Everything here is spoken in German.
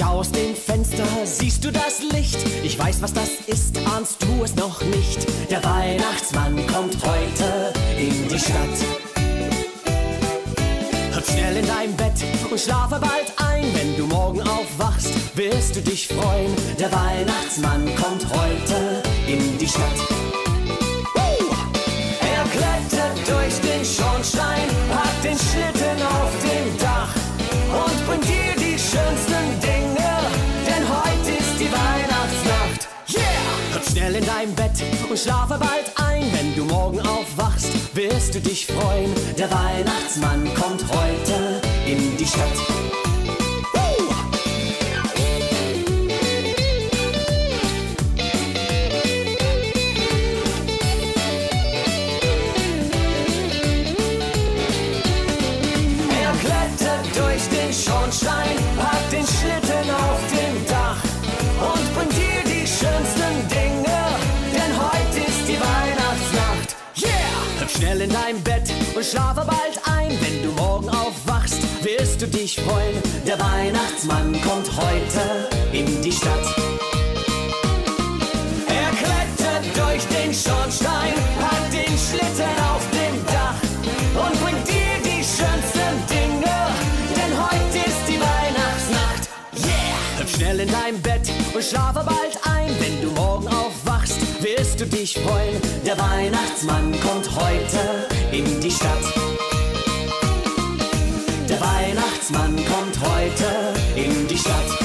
Schau aus dem Fenster, siehst du das Licht? Ich weiß, was das ist, ahnst du es noch nicht? Der Weihnachtsmann kommt heute in die Stadt. Hüpf schnell in dein Bett und schlafe bald ein. Wenn du morgen aufwachst, wirst du dich freuen. Der Weihnachtsmann kommt heute in die Stadt. Er klettert durch den Schornstein, hat den Schlitten auf dem Dach und bringt dir die schönsten schnell in dein Bett und schlafe bald ein. Wenn du morgen aufwachst, wirst du dich freuen. Der Weihnachtsmann kommt heute in die Stadt. Schnell in dein Bett und schlafe bald ein. Wenn du morgen aufwachst, wirst du dich freuen. Der Weihnachtsmann kommt heute in die Stadt. Er klettert durch den Schornstein, hat den Schlitten auf dem Dach und bringt dir die schönsten Dinge, denn heute ist die Weihnachtsnacht. Yeah! Hüpf schnell in dein Bett und schlafe bald ein. Wenn du morgen aufwachst, wirst du dich freuen. Der Weihnachtsmann kommt heute in die Stadt. Der Weihnachtsmann kommt heute in die Stadt.